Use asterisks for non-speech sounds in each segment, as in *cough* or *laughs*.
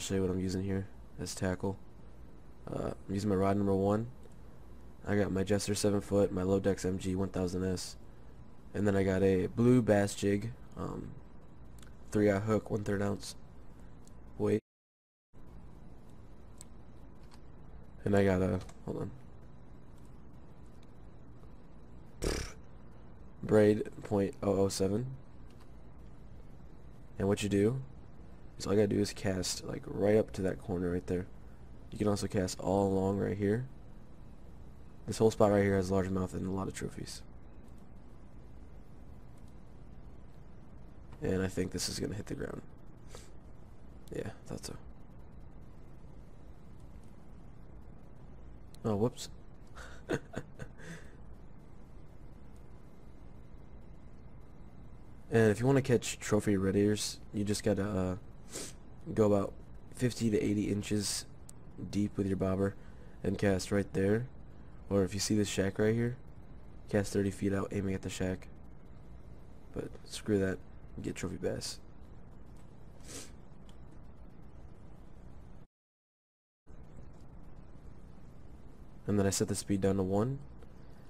show you what I'm using here as tackle. Uh, I'm using my rod number one. I got my Jester 7 foot, my Lodex MG 1000S, and then I got a blue bass jig, um, 3 aught hook, 1 3rd ounce weight. And I got a, hold on, braid .007. And what you do is all you gotta do is cast like right up to that corner right there. You can also cast all along right here. This whole spot right here has a large mouth and a lot of trophies. And I think this is gonna hit the ground. Yeah, thought so. Oh, whoops. *laughs* And if you want to catch trophy red ears, you just gotta uh, go about 50 to 80 inches deep with your bobber and cast right there. Or if you see this shack right here, cast 30 feet out aiming at the shack. But screw that, get trophy bass. And then I set the speed down to 1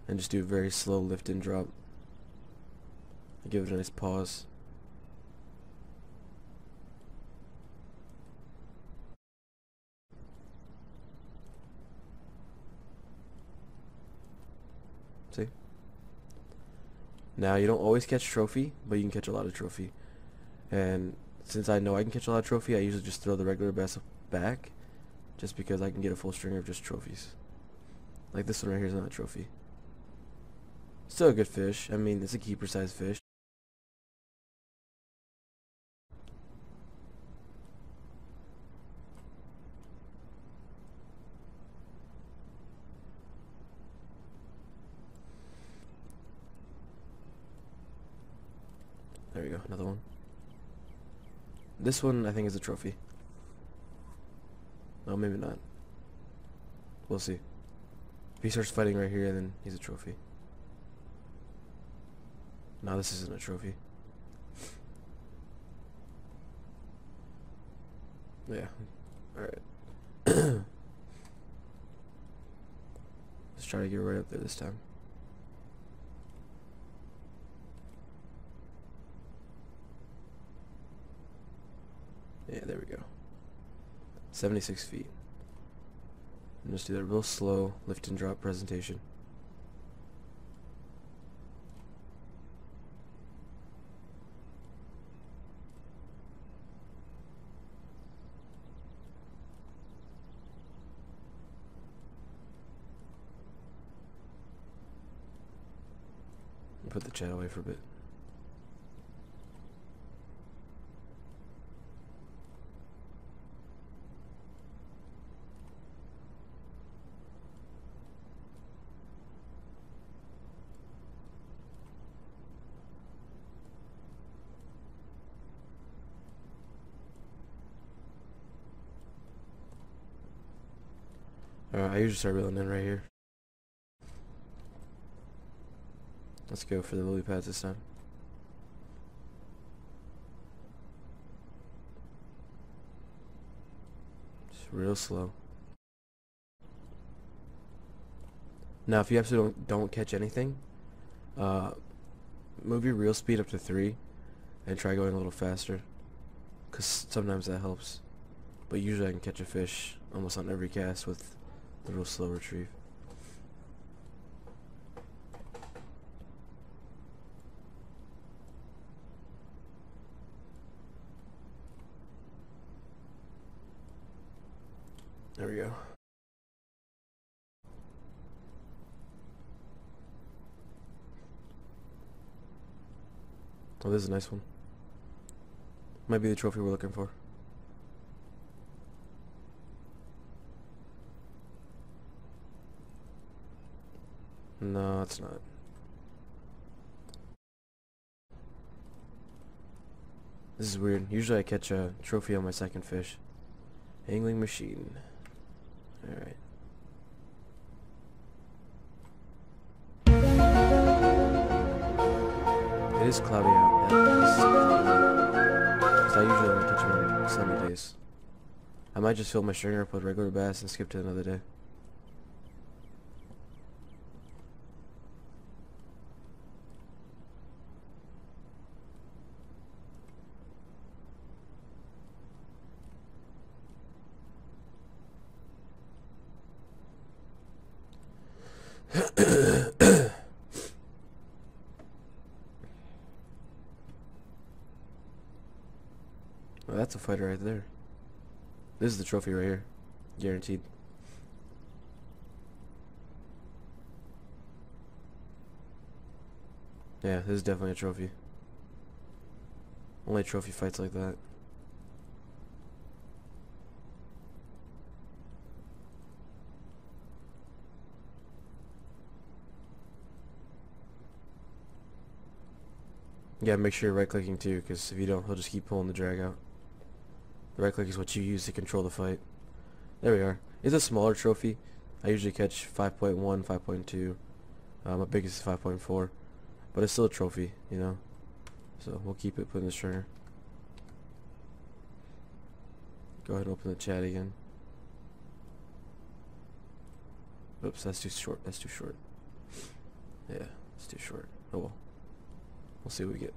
and just do a very slow lift and drop. I give it a nice pause. See? Now you don't always catch trophy, but you can catch a lot of trophy. And since I know I can catch a lot of trophy, I usually just throw the regular bass back just because I can get a full string of just trophies. Like this one right here is not a trophy. Still a good fish. I mean, it's a keeper size fish. There we go, another one. This one I think is a trophy. No, maybe not. We'll see. If he starts fighting right here, then he's a trophy. No, this isn't a trophy. yeah. Alright. *coughs* Let's try to get right up there this time. Yeah, there we go. 76 feet. And just do that real slow lift and drop presentation. Put the chat away for a bit. I usually start reeling in right here. Let's go for the lily pads this time. It's real slow. Now, if you absolutely don't, don't catch anything, uh, move your reel speed up to 3 and try going a little faster. Because sometimes that helps. But usually I can catch a fish almost on every cast with the real slow retrieve. There we go. Oh, this is a nice one. Might be the trophy we're looking for. No, it's not. This is weird. Usually I catch a trophy on my second fish. Angling machine. Alright. It is cloudy out. Because I usually only catch them on sunny days. I might just fill my stringer up with regular bass and skip to another day. Well, that's a fighter right there. This is the trophy right here. Guaranteed. Yeah, this is definitely a trophy. Only trophy fights like that. Yeah, make sure you're right clicking too, because if you don't, he'll just keep pulling the drag out. Right click is what you use to control the fight. There we are. It's a smaller trophy. I usually catch 5.1, 5.2. Uh, my biggest is 5.4. But it's still a trophy, you know. So we'll keep it put in the stringer. Go ahead and open the chat again. Oops, that's too short. That's too short. Yeah, it's too short. Oh well. We'll see what we get.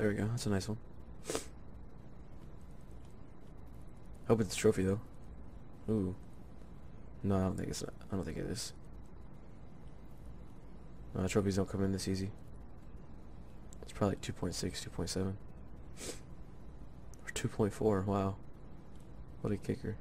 There we go. That's a nice one. Hope it's a trophy though. Ooh. No, I don't think it's. I don't think it is. No, trophies don't come in this easy. It's probably like 2.6, 2.7. Or 2.4, wow. What a kicker.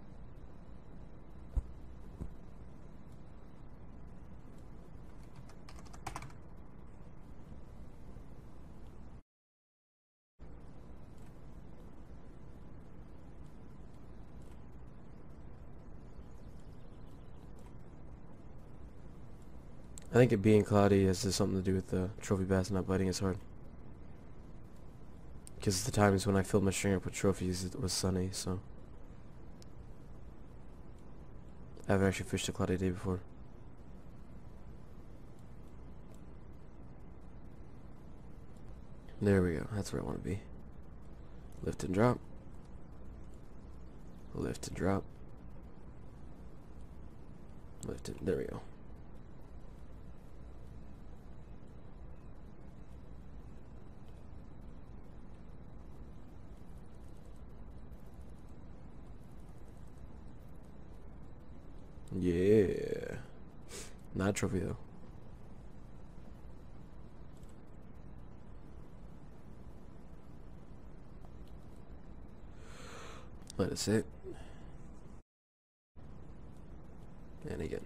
I think it being cloudy has something to do with the trophy bass not biting as hard. Because the times when I filled my string up with trophies, it was sunny, so. I haven't actually fished a cloudy day before. There we go. That's where I want to be. Lift and drop. Lift and drop. Lift and... There we go. Yeah. Not a trophy though. Let it sit. And again.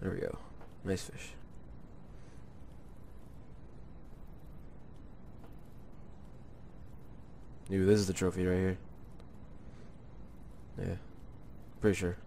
There we go. Nice fish. Ooh, this is the trophy right here. Yeah. Pretty sure.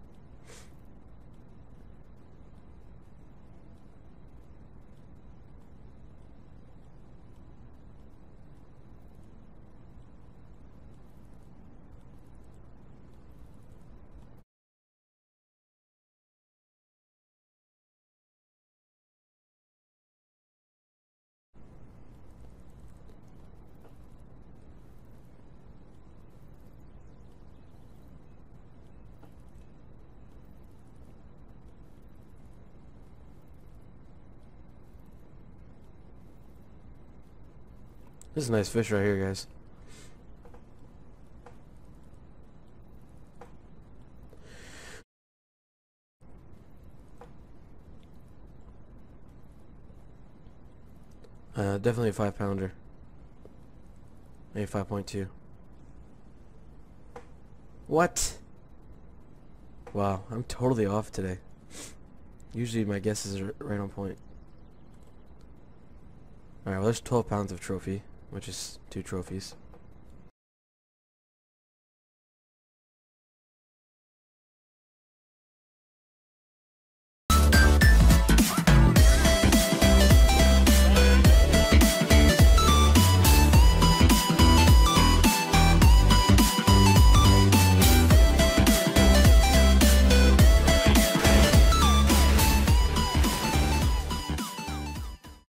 This is a nice fish right here, guys. Uh, definitely a five pounder. Maybe 5.2. What? Wow, I'm totally off today. Usually my guesses are right on point. Alright, well there's 12 pounds of trophy which is two trophies.